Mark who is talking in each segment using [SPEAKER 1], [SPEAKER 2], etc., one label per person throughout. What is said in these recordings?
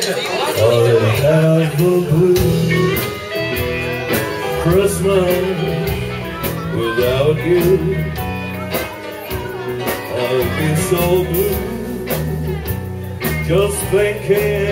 [SPEAKER 1] Have the blue Christmas without you. I'll be so blue Just thinking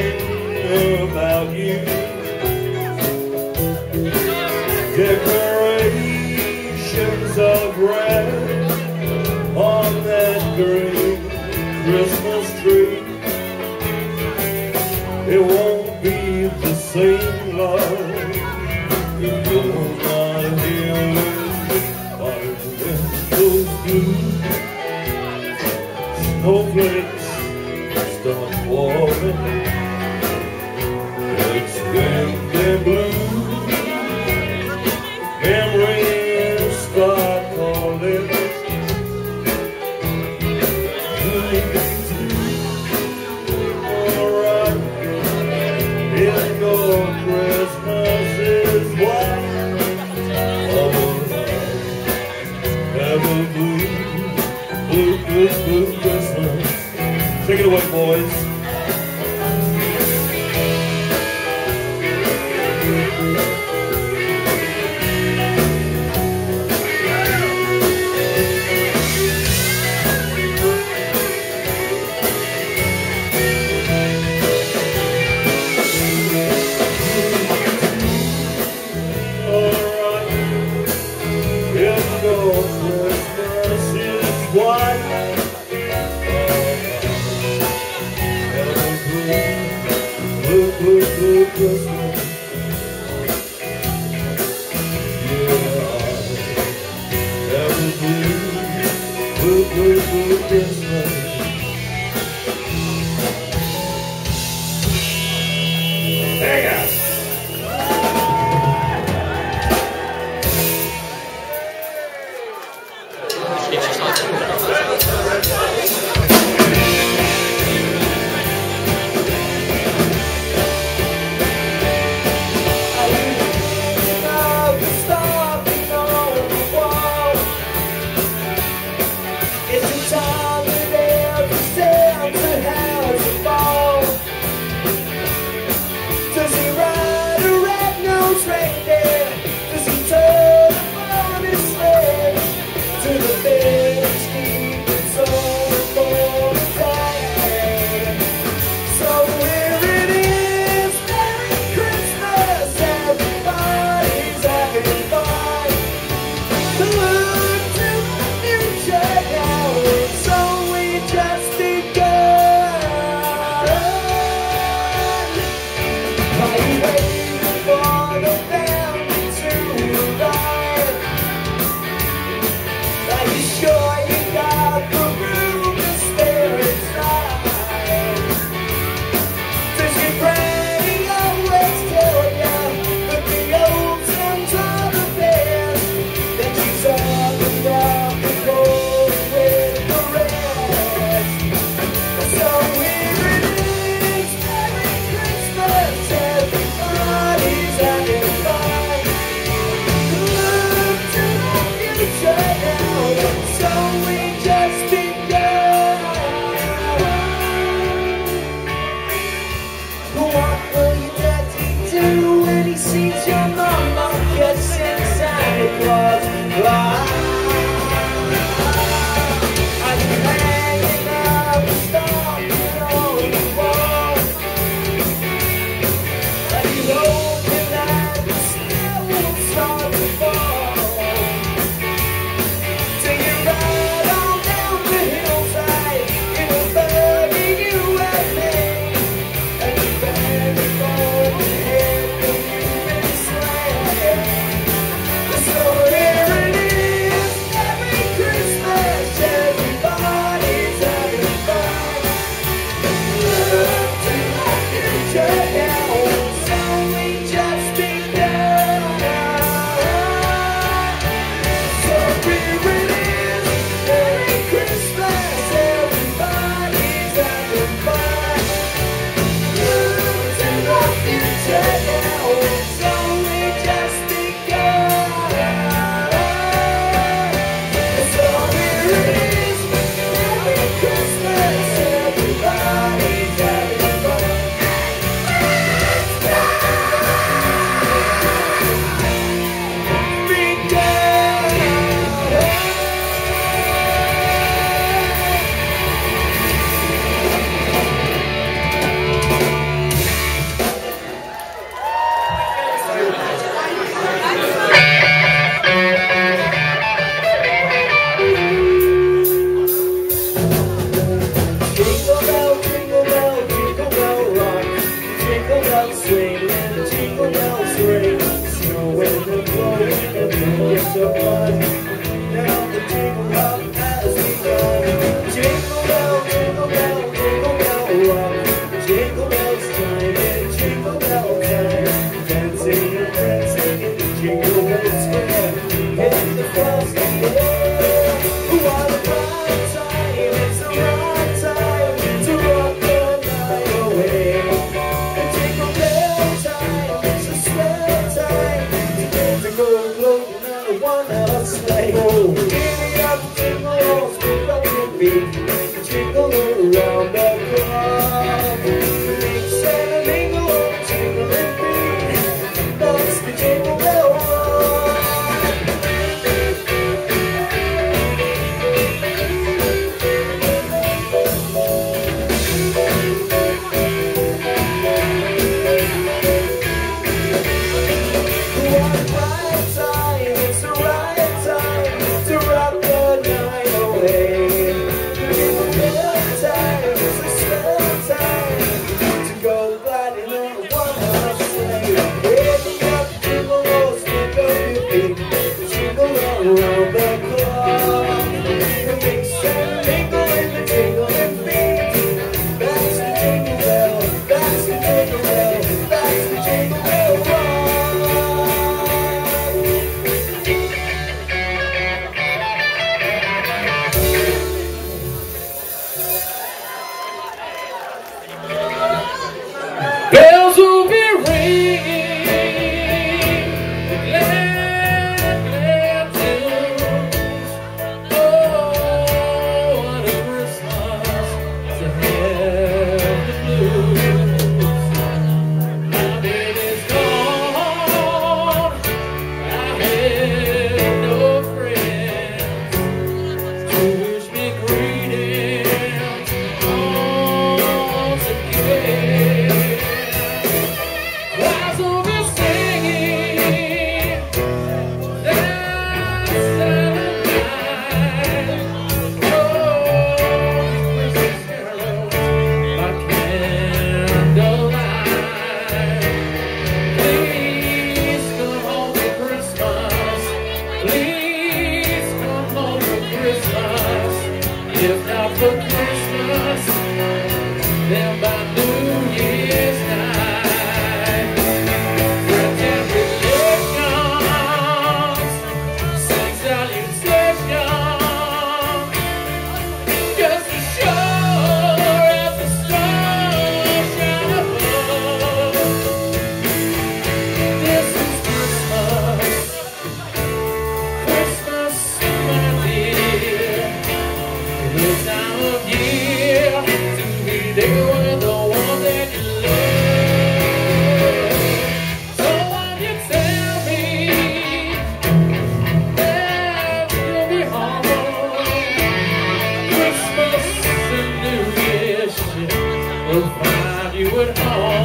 [SPEAKER 1] you would all?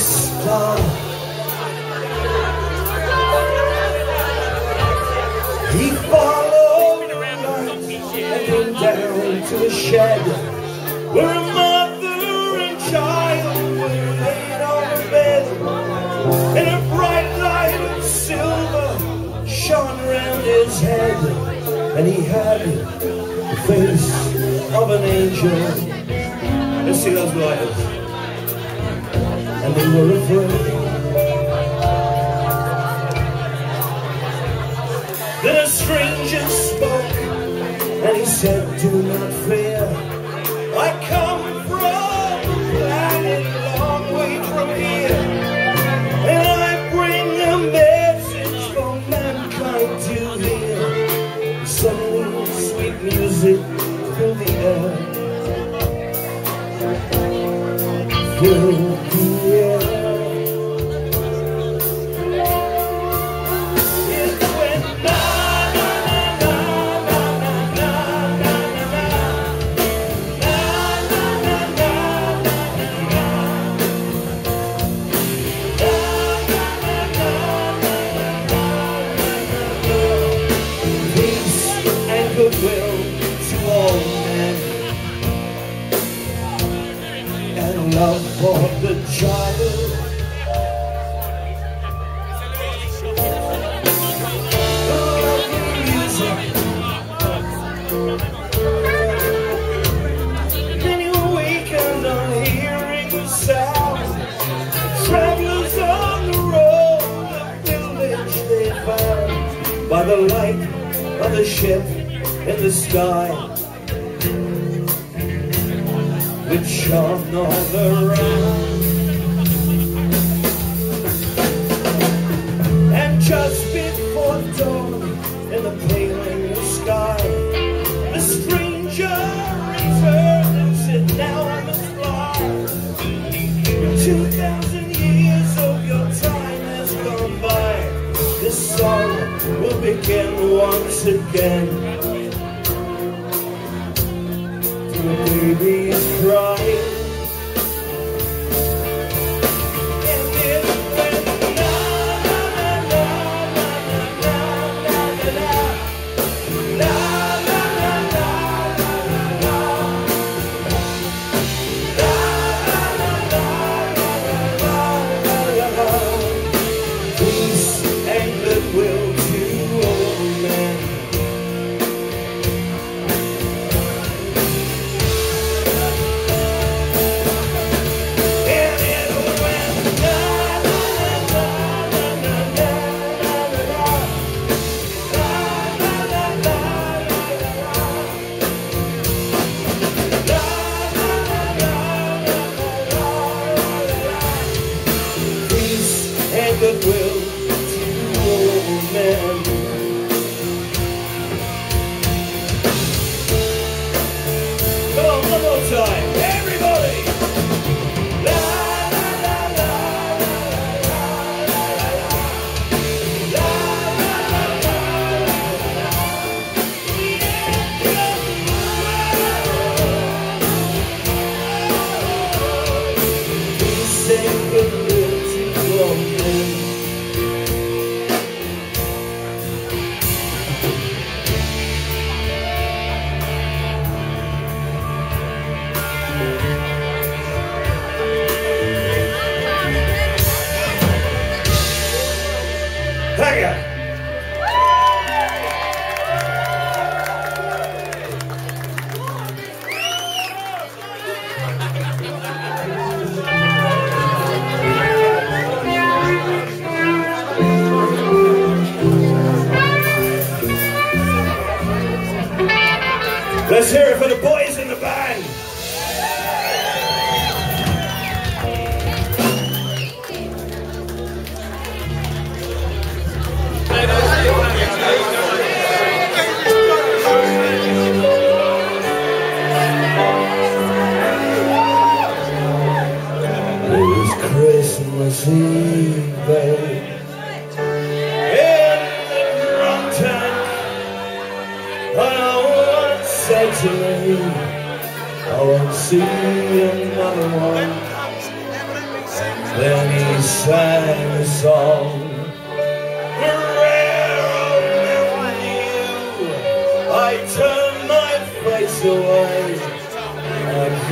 [SPEAKER 1] He followed the and down to the shed where a mother and child were laid on the bed and a bright light of silver shone around his head and he had the face of an angel. Let's see those lights and they were afraid. Then a stranger spoke, and he said, do not fear, I come from a planet long way from here.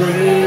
[SPEAKER 1] I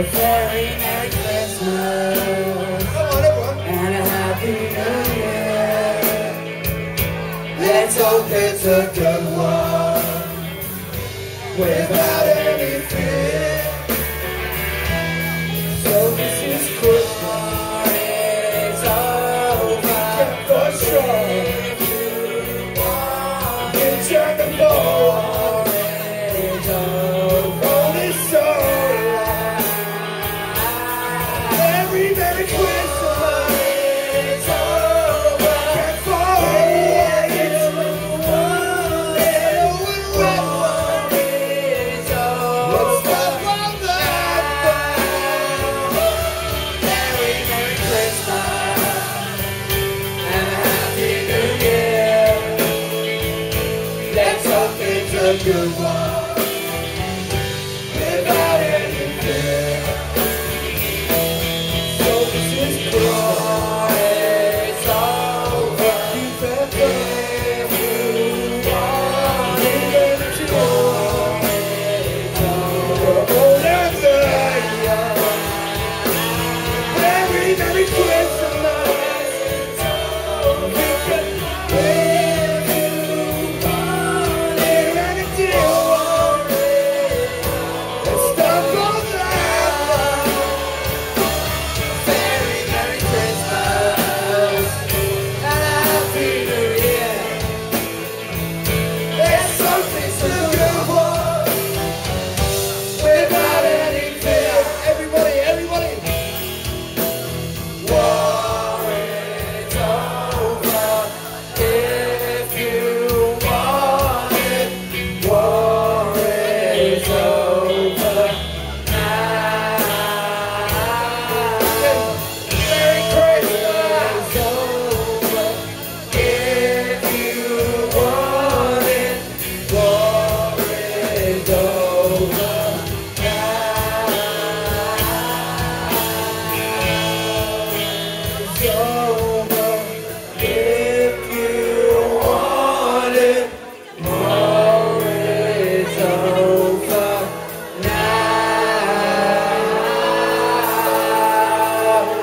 [SPEAKER 1] a very Merry Christmas. And a Happy New Year. Let's hope it's a good one. Without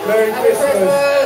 [SPEAKER 1] Merry Christmas.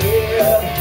[SPEAKER 1] ser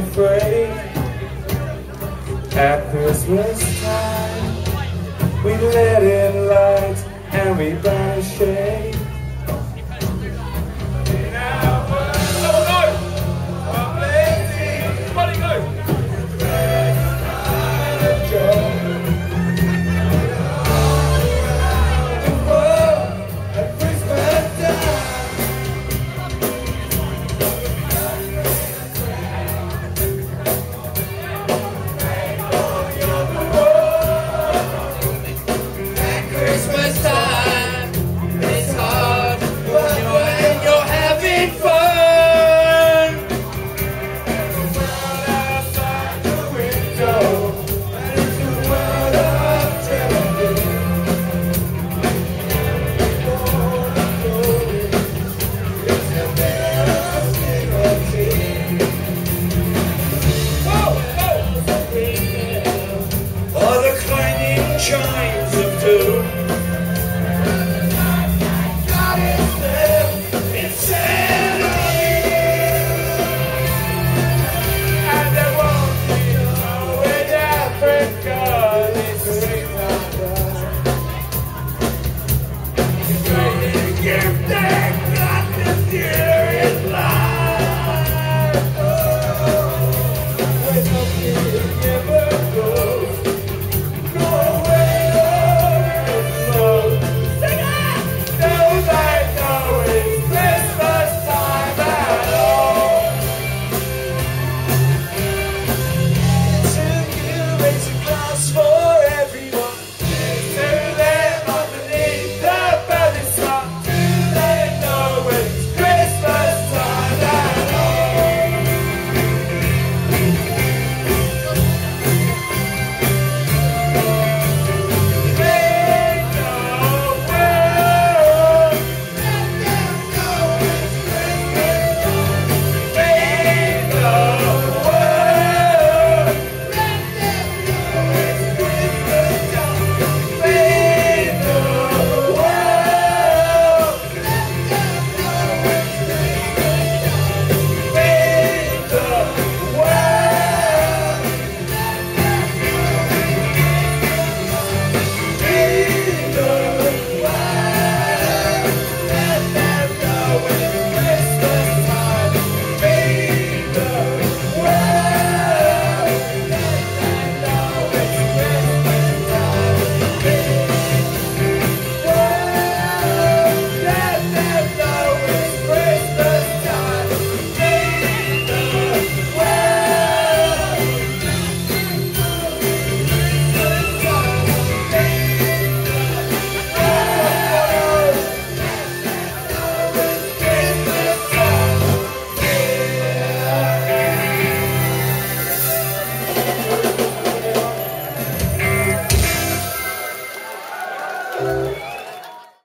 [SPEAKER 1] be